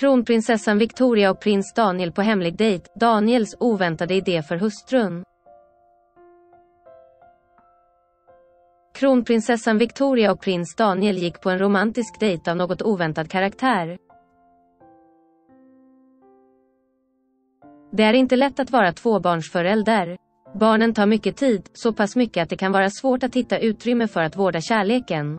Kronprinsessan Victoria och prins Daniel på hemlig dejt, Daniels oväntade idé för hustrun. Kronprinsessan Victoria och prins Daniel gick på en romantisk dejt av något oväntad karaktär. Det är inte lätt att vara tvåbarnsförälder. Barnen tar mycket tid, så pass mycket att det kan vara svårt att hitta utrymme för att vårda kärleken.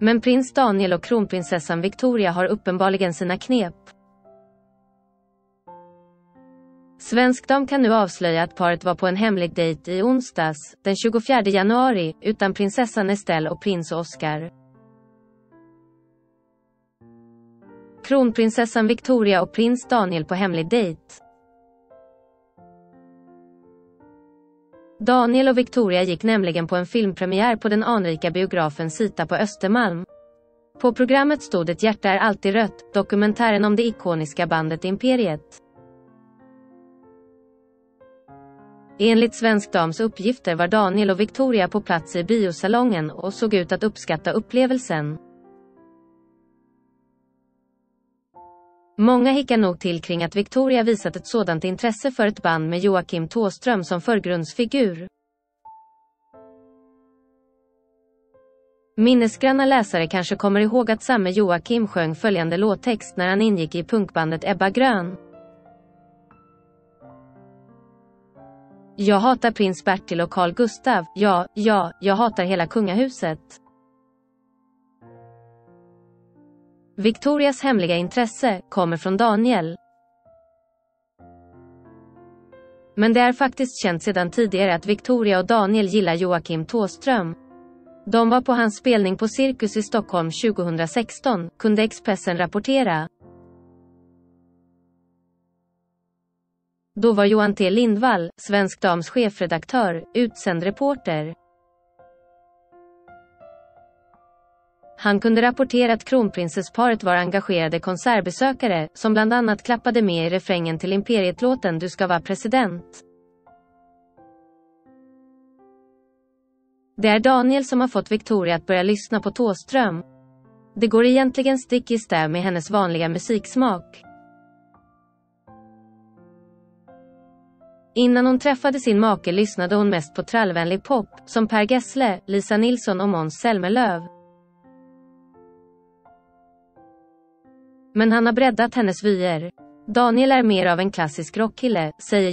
Men prins Daniel och kronprinsessan Victoria har uppenbarligen sina knep. Svensk Dam kan nu avslöja att paret var på en hemlig dejt i onsdags, den 24 januari, utan prinsessan Estelle och prins Oscar. Kronprinsessan Victoria och prins Daniel på hemlig dejt. Daniel och Victoria gick nämligen på en filmpremiär på den anrika biografen Sita på Östermalm. På programmet stod Ett hjärta är alltid rött, dokumentären om det ikoniska bandet Imperiet. Enligt Svensk Dams uppgifter var Daniel och Victoria på plats i biosalongen och såg ut att uppskatta upplevelsen. Många hickar nog till kring att Victoria visat ett sådant intresse för ett band med Joakim Tåström som förgrundsfigur. Minnesgranna läsare kanske kommer ihåg att samme Joakim sjöng följande låttext när han ingick i punkbandet Ebba Grön. Jag hatar prins Bertil och Carl Gustav, ja, ja, jag hatar hela kungahuset. Victorias hemliga intresse kommer från Daniel. Men det är faktiskt känt sedan tidigare att Victoria och Daniel gillar Joakim Tåström. De var på hans spelning på Cirkus i Stockholm 2016, kunde Expressen rapportera. Då var Johan T Lindvall, Svensk Dams chefredaktör, utsänd reporter. Han kunde rapportera att kronprinsessparet var engagerade konsertbesökare, som bland annat klappade med i refrängen till Imperiet-låten Du ska vara president. Det är Daniel som har fått Victoria att börja lyssna på Tåström. Det går egentligen stick i stäv med hennes vanliga musiksmak. Innan hon träffade sin make lyssnade hon mest på trallvänlig pop, som Per Gessle, Lisa Nilsson och Måns Zelmerlöw. Men han har breddat hennes vyer. Daniel är mer av en klassisk rockkille, säger